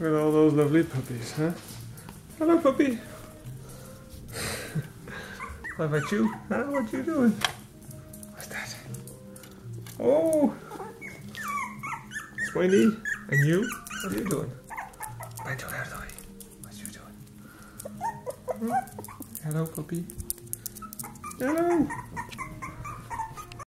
Look at all those lovely puppies, huh? Hello, puppy. How about you? Huh? What you doing? What's that? Oh! Swiney, and you? What are you doing? Banjo Herdoy. What you doing? Hmm? Hello, puppy. Hello.